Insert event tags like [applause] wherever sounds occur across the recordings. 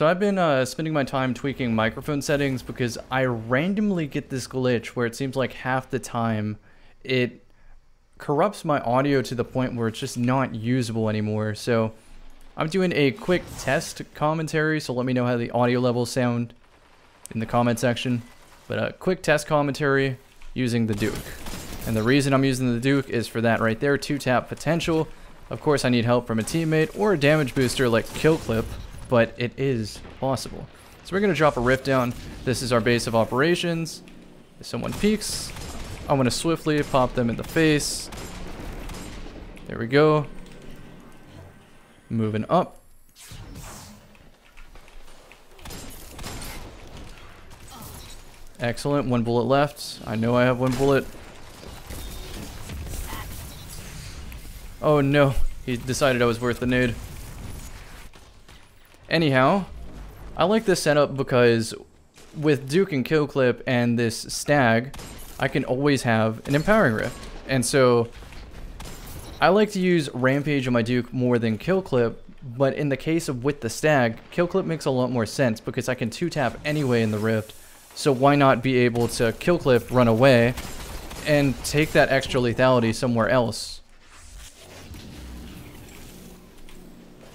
So I've been uh, spending my time tweaking microphone settings because I randomly get this glitch where it seems like half the time it corrupts my audio to the point where it's just not usable anymore. So I'm doing a quick test commentary, so let me know how the audio levels sound in the comment section. But a quick test commentary using the Duke. And the reason I'm using the Duke is for that right there, 2-tap potential. Of course I need help from a teammate or a damage booster like Kill Clip but it is possible. So we're going to drop a rift down. This is our base of operations. If someone peeks, I'm going to swiftly pop them in the face. There we go. Moving up. Excellent. One bullet left. I know I have one bullet. Oh no. He decided I was worth the nade. Anyhow, I like this setup because with Duke and Kill Clip and this Stag, I can always have an Empowering Rift. And so, I like to use Rampage on my Duke more than Kill Clip, but in the case of with the Stag, Kill Clip makes a lot more sense because I can 2-tap anyway in the Rift. So why not be able to Kill Clip, run away, and take that extra lethality somewhere else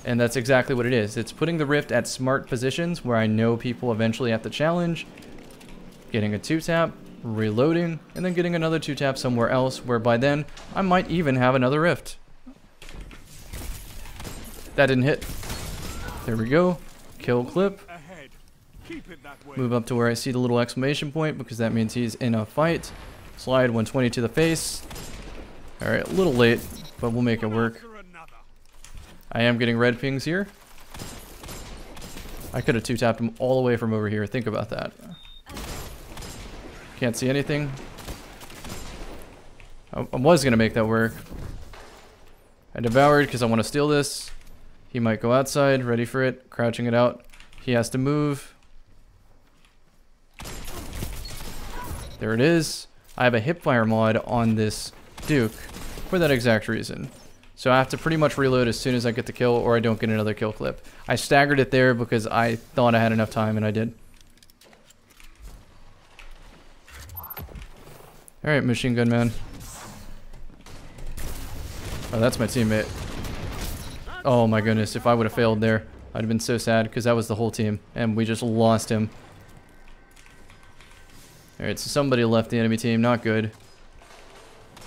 And that's exactly what it is. It's putting the Rift at smart positions where I know people eventually have to challenge, getting a 2-tap, reloading, and then getting another 2-tap somewhere else where by then I might even have another Rift. That didn't hit. There we go. Kill clip. Move up to where I see the little exclamation point because that means he's in a fight. Slide 120 to the face. Alright, a little late, but we'll make it work. I am getting red pings here. I could have two-tapped him all the way from over here. Think about that. Can't see anything. I, I was going to make that work. I devoured because I want to steal this. He might go outside, ready for it, crouching it out. He has to move. There it is. I have a hipfire mod on this Duke for that exact reason. So I have to pretty much reload as soon as I get the kill or I don't get another kill clip. I staggered it there because I thought I had enough time and I did. Alright, machine gun man. Oh, that's my teammate. Oh my goodness, if I would have failed there, I'd have been so sad because that was the whole team and we just lost him. Alright, so somebody left the enemy team, not good.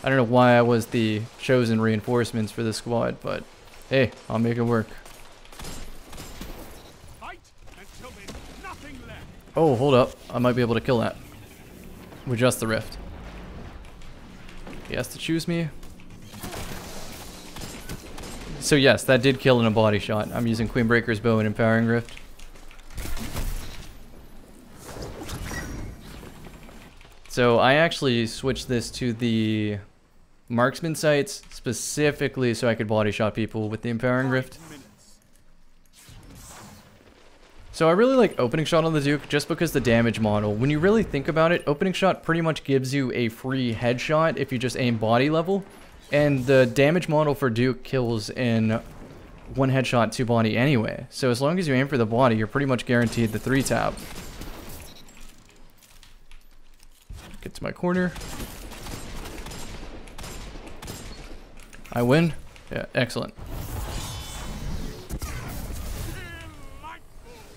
I don't know why I was the chosen reinforcements for the squad, but hey, I'll make it work. Oh, hold up. I might be able to kill that. With just the rift. He has to choose me. So yes, that did kill in a body shot. I'm using Queenbreaker's bow and Empowering Rift. So I actually switched this to the marksman sights specifically so I could body shot people with the Empowering Rift. So I really like opening shot on the Duke just because the damage model. When you really think about it, opening shot pretty much gives you a free headshot if you just aim body level. And the damage model for Duke kills in one headshot, two body anyway. So as long as you aim for the body, you're pretty much guaranteed the three tap. Get to my corner. I win? Yeah, excellent.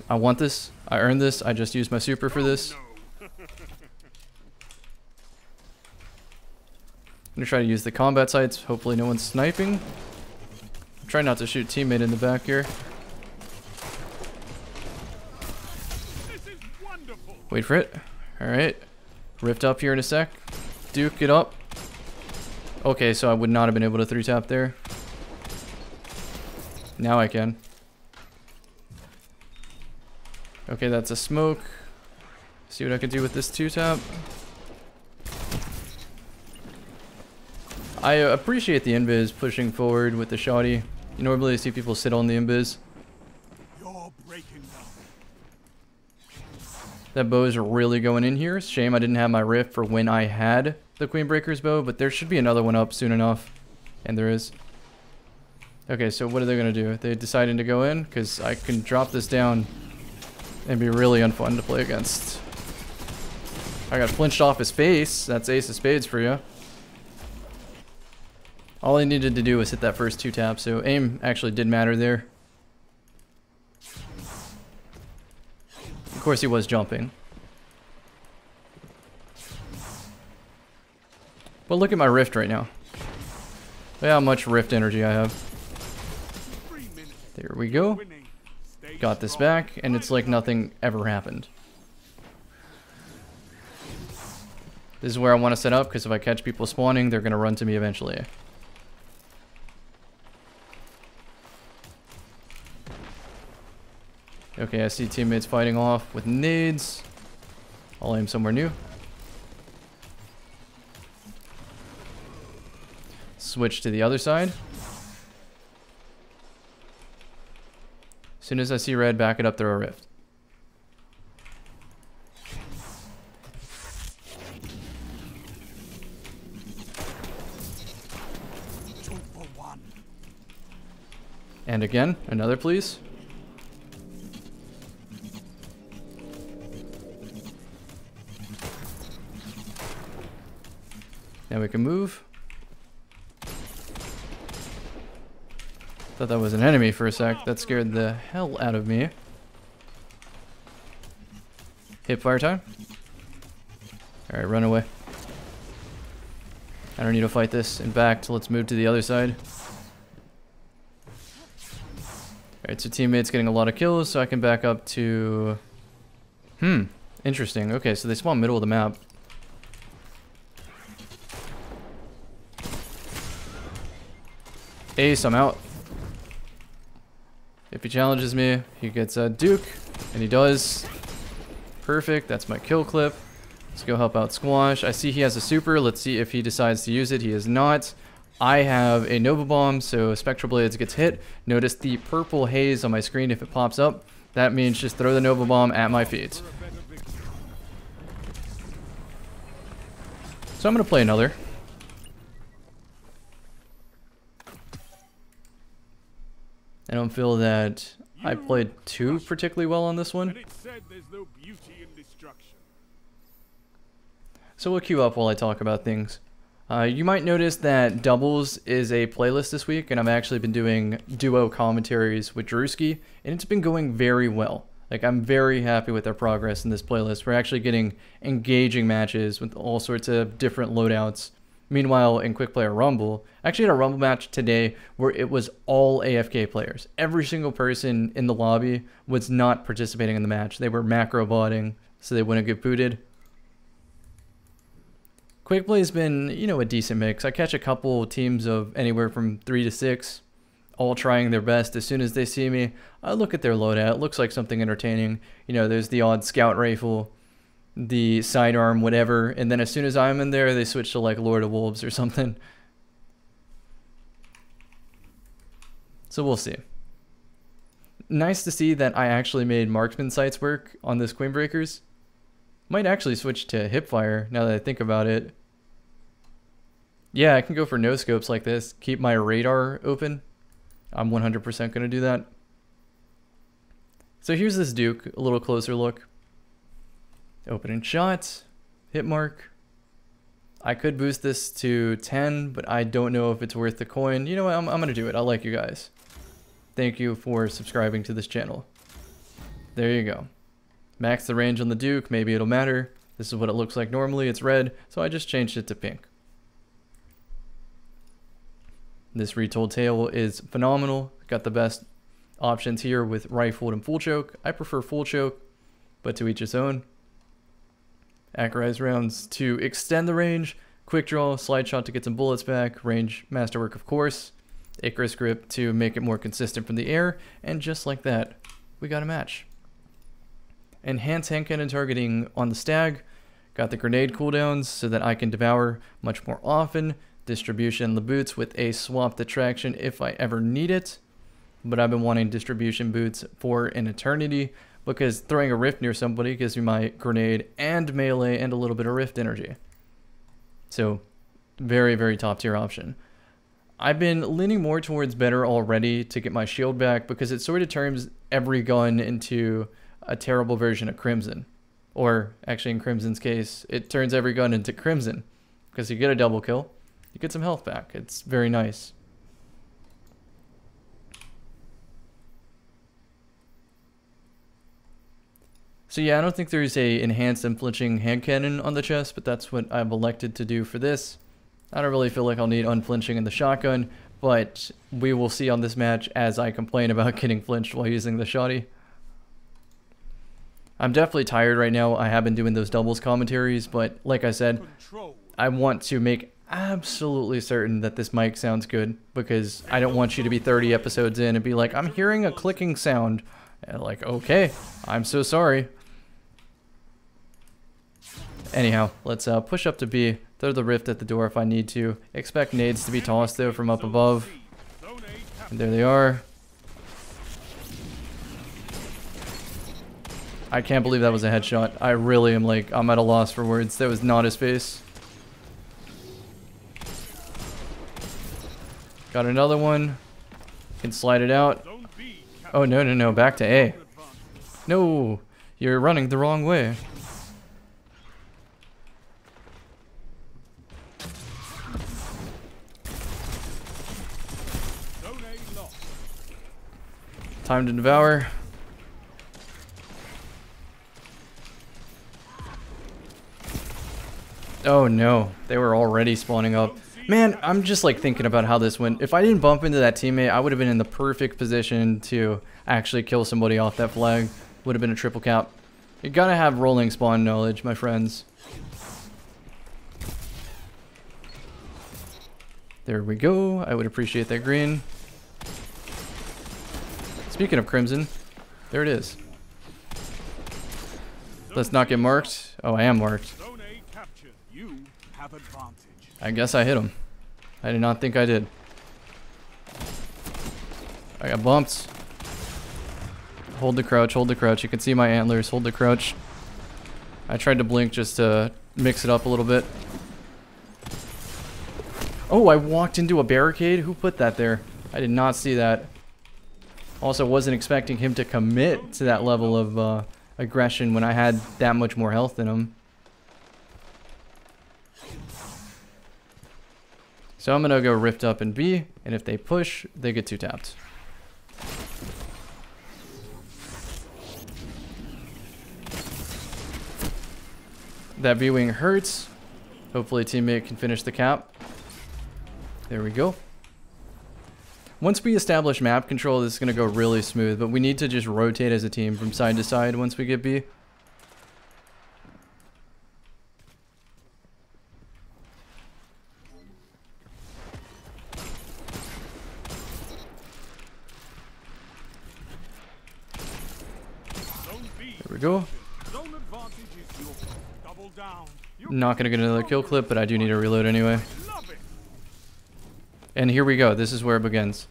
I want this. I earned this. I just used my super for this. I'm gonna try to use the combat sights. Hopefully no one's sniping. Try not to shoot teammate in the back here. Wait for it. Alright. Rift up here in a sec. Duke, get up. Okay, so I would not have been able to 3-tap there. Now I can. Okay, that's a smoke. See what I can do with this 2-tap. I appreciate the invis pushing forward with the shoddy. You normally see people sit on the invis. That bow is really going in here. Shame I didn't have my rift for when I had the Queen Breaker's bow, but there should be another one up soon enough. And there is. Okay, so what are they going to do? They deciding to go in? Because I can drop this down and be really unfun to play against. I got flinched off his face. That's ace of spades for you. All I needed to do was hit that first two taps, so aim actually did matter there. Of course he was jumping. But look at my rift right now. Look how much rift energy I have. There we go. Got this back, and it's like nothing ever happened. This is where I want to set up, because if I catch people spawning, they're going to run to me eventually. Okay, I see teammates fighting off with nades. I'll aim somewhere new. Switch to the other side. As soon as I see red, back it up, throw a rift. And again, another please. Now we can move. Thought that was an enemy for a sec. That scared the hell out of me. Hip fire time. Alright, run away. I don't need to fight this. In fact, let's move to the other side. Alright, so teammates getting a lot of kills, so I can back up to... Hmm, interesting. Okay, so they spawn middle of the map. Ace, I'm out. If he challenges me, he gets a Duke, and he does. Perfect, that's my kill clip. Let's go help out Squash. I see he has a super. Let's see if he decides to use it. He is not. I have a Nova Bomb, so Spectral Blades gets hit. Notice the purple haze on my screen if it pops up. That means just throw the Nova Bomb at my feet. So I'm going to play another. I don't feel that I played too particularly well on this one. So we'll queue up while I talk about things. Uh, you might notice that Doubles is a playlist this week, and I've actually been doing duo commentaries with Drewski, and it's been going very well. Like, I'm very happy with our progress in this playlist. We're actually getting engaging matches with all sorts of different loadouts Meanwhile, in Quick Player Rumble, I actually had a Rumble match today where it was all AFK players. Every single person in the lobby was not participating in the match. They were macro botting, so they wouldn't get booted. Quick Play's been, you know, a decent mix. I catch a couple teams of anywhere from three to six, all trying their best. As soon as they see me, I look at their loadout. It looks like something entertaining. You know, there's the odd scout rifle the sidearm, whatever, and then as soon as I'm in there, they switch to like Lord of Wolves or something. So we'll see. Nice to see that I actually made marksman sights work on this Queenbreakers. Might actually switch to hipfire now that I think about it. Yeah, I can go for no scopes like this. Keep my radar open. I'm 100% going to do that. So here's this Duke, a little closer look. Opening shot, hit mark. I could boost this to 10, but I don't know if it's worth the coin. You know what, I'm, I'm to do it. I like you guys. Thank you for subscribing to this channel. There you go. Max the range on the Duke, maybe it'll matter. This is what it looks like normally, it's red, so I just changed it to pink. This Retold Tale is phenomenal. Got the best options here with rifled and full choke. I prefer full choke, but to each his own. Accurized rounds to extend the range, quick draw, slide shot to get some bullets back, range masterwork of course, Icarus grip to make it more consistent from the air, and just like that, we got a match. Enhance hand cannon targeting on the stag, got the grenade cooldowns so that I can devour much more often, distribution the boots with a swapped attraction if I ever need it, but I've been wanting distribution boots for an eternity, because throwing a rift near somebody gives me my grenade and melee and a little bit of rift energy. So, very, very top tier option. I've been leaning more towards better already to get my shield back because it sort of turns every gun into a terrible version of Crimson. Or, actually, in Crimson's case, it turns every gun into Crimson. Because you get a double kill, you get some health back. It's very nice. So yeah, I don't think there's a enhanced unflinching hand cannon on the chest, but that's what I've elected to do for this. I don't really feel like I'll need unflinching in the shotgun, but we will see on this match as I complain about [laughs] getting flinched while using the shotty. I'm definitely tired right now. I have been doing those doubles commentaries, but like I said, I want to make absolutely certain that this mic sounds good because I don't want you to be 30 episodes in and be like, I'm hearing a clicking sound. And like, okay, I'm so sorry. Anyhow, let's uh, push up to B, throw the rift at the door if I need to. Expect nades to be tossed though from up above. And there they are. I can't believe that was a headshot. I really am like, I'm at a loss for words. That was not his face. Got another one. Can slide it out. Oh, no, no, no. Back to A. No, you're running the wrong way. Time to devour. Oh no, they were already spawning up. Man, I'm just like thinking about how this went. If I didn't bump into that teammate, I would have been in the perfect position to actually kill somebody off that flag. Would have been a triple cap. You gotta have rolling spawn knowledge, my friends. There we go. I would appreciate that green. Speaking of Crimson, there it is. Let's not get marked. Oh, I am marked. I guess I hit him. I did not think I did. I got bumped. Hold the crouch, hold the crouch. You can see my antlers. Hold the crouch. I tried to blink just to mix it up a little bit. Oh, I walked into a barricade? Who put that there? I did not see that. Also, wasn't expecting him to commit to that level of uh, aggression when I had that much more health than him. So I'm going to go Rift up in B, and if they push, they get two tapped. That B-Wing hurts. Hopefully teammate can finish the cap. There we go. Once we establish map control, this is going to go really smooth, but we need to just rotate as a team from side to side once we get B. There we go. Not going to get another kill clip, but I do need to reload anyway. And here we go. This is where it begins.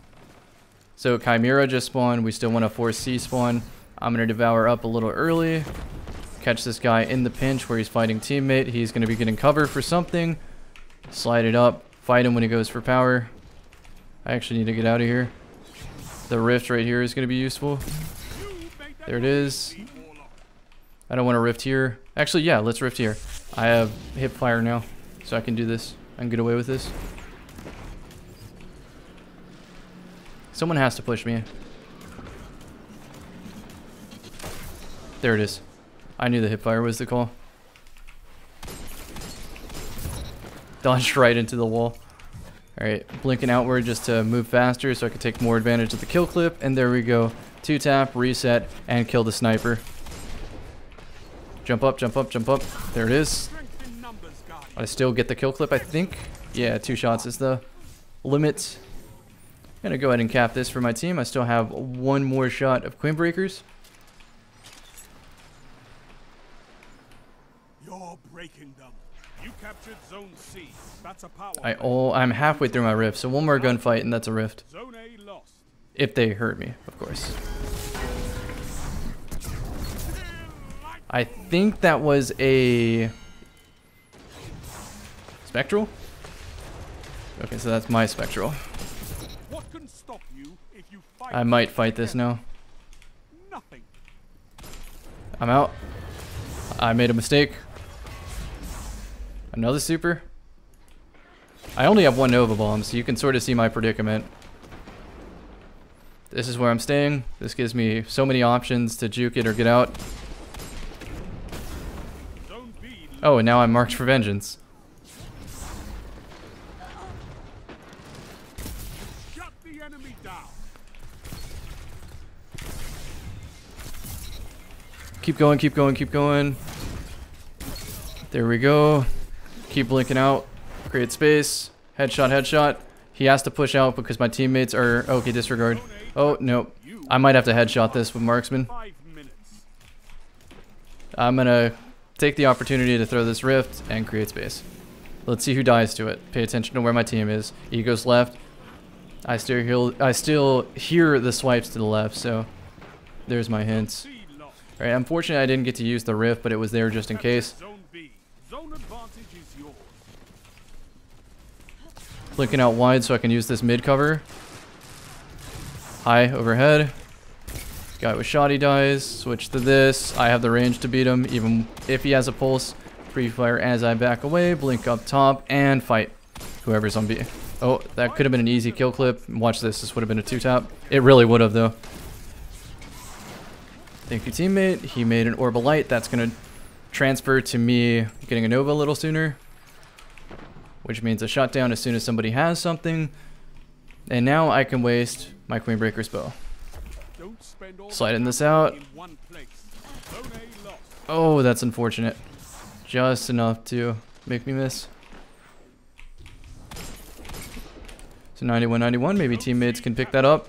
So Chimera just spawned. We still want to force C spawn. I'm going to devour up a little early. Catch this guy in the pinch where he's fighting teammate. He's going to be getting cover for something. Slide it up. Fight him when he goes for power. I actually need to get out of here. The rift right here is going to be useful. There it is. I don't want to rift here. Actually, yeah, let's rift here. I have hip fire now, so I can do this. I can get away with this. Someone has to push me. There it is. I knew the hipfire was the call. Dodged right into the wall. Alright, blinking outward just to move faster so I could take more advantage of the kill clip. And there we go. Two tap, reset, and kill the sniper. Jump up, jump up, jump up. There it is. I still get the kill clip, I think. Yeah, two shots is the limit. Gonna go ahead and cap this for my team. I still have one more shot of Queen Breakers. You're breaking them. You captured Zone C. That's a power. I oh, I'm halfway through my rift, so one more gunfight and that's a rift. Zone A lost. If they hurt me, of course. I think that was a spectral. Okay, so that's my spectral. I might fight this now. Nothing. I'm out. I made a mistake. Another super? I only have one Nova Bomb, so you can sort of see my predicament. This is where I'm staying. This gives me so many options to juke it or get out. Oh, and now I'm marked for vengeance. Keep going, keep going, keep going. There we go. Keep blinking out. Create space. Headshot, headshot. He has to push out because my teammates are... Okay, disregard. Oh, nope. I might have to headshot this with marksman. I'm gonna take the opportunity to throw this rift and create space. Let's see who dies to it. Pay attention to where my team is. E goes left. I still hear, I still hear the swipes to the left, so there's my hints. Alright, unfortunately I didn't get to use the rift, but it was there just in case. Blinking out wide so I can use this mid cover. High overhead. Guy with shoddy dies. Switch to this. I have the range to beat him, even if he has a pulse. Free fire as I back away. Blink up top and fight whoever's on B. Oh, that could have been an easy kill clip. Watch this. This would have been a two tap. It really would have though. Thank you, teammate. He made an orb of light. That's gonna transfer to me getting a Nova a little sooner which means a shutdown as soon as somebody has something. And now I can waste my Queen Breaker's bow. Don't spend all Sliding this out. In one place. Zone A lost. Oh, that's unfortunate. Just enough to make me miss. So 91, 91, maybe teammates can pick that up.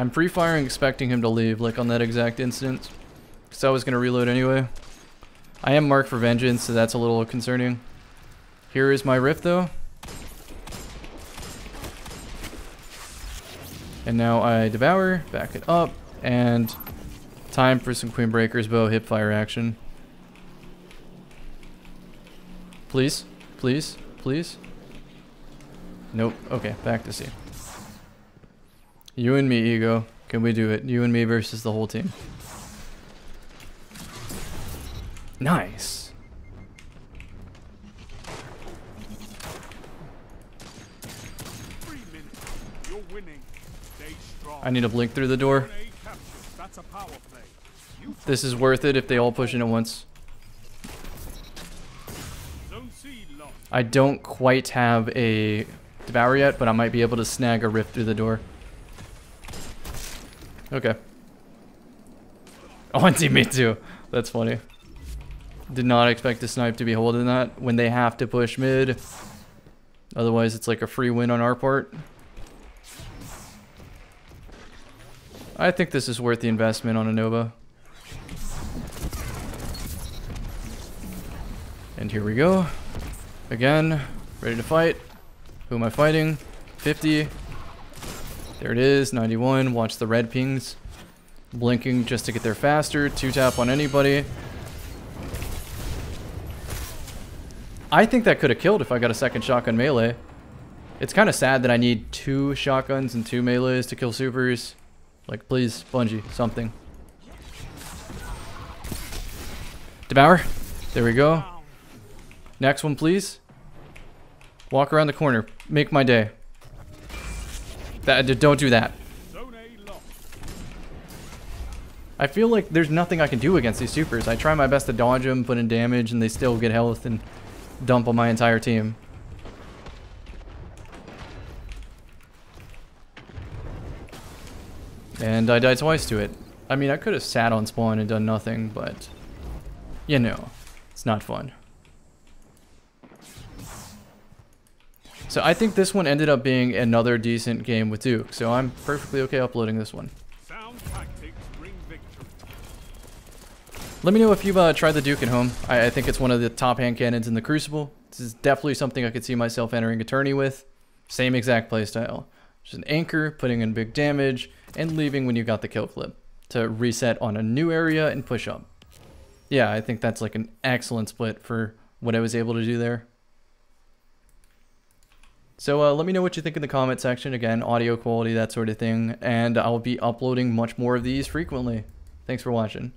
I'm free firing expecting him to leave, like on that exact instant. Because I was going to reload anyway. I am marked for vengeance, so that's a little concerning. Here is my rift though. And now I devour, back it up, and time for some Queen Breaker's bow hip fire action. Please, please, please. Nope. Okay, back to C. You and me, Ego. Can we do it? You and me versus the whole team. Nice. Three. You're winning. Stay strong. I need to blink through the door. Zone A captured. That's a power play. This is worth it if they all push in at once. Zone C lost. I don't quite have a devour yet, but I might be able to snag a rift through the door. Okay. [laughs] Oh, and teammate too. That's funny. Did not expect the snipe to be holding that when they have to push mid. Otherwise, it's like a free win on our part. I think this is worth the investment on a Nova. And here we go. Again, ready to fight. Who am I fighting? 50. There it is, 91. Watch the red pings. Blinking just to get there faster. Two tap on anybody. I think that could have killed if I got a second shotgun melee. It's kind of sad that I need two shotguns and two melees to kill supers. Like, please, Bungie, something. Devour. There we go. Next one, please. Walk around the corner. Make my day. That, don't do that. I feel like there's nothing I can do against these supers. I try my best to dodge them, put in damage, and they still get health and dump on my entire team. And I died twice to it. I mean, I could have sat on spawn and done nothing, but... You know, it's not fun. So I think this one ended up being another decent game with Duke, so I'm perfectly okay uploading this one. Let me know if you've uh, tried the Duke at home. I, I think it's one of the top hand cannons in the Crucible. This is definitely something I could see myself entering a tourney with. Same exact playstyle. Just an anchor, putting in big damage, and leaving when you got the kill clip to reset on a new area and push up. Yeah, I think that's like an excellent split for what I was able to do there. So uh, let me know what you think in the comment section. Again, audio quality, that sort of thing. And I'll be uploading much more of these frequently. Thanks for watching.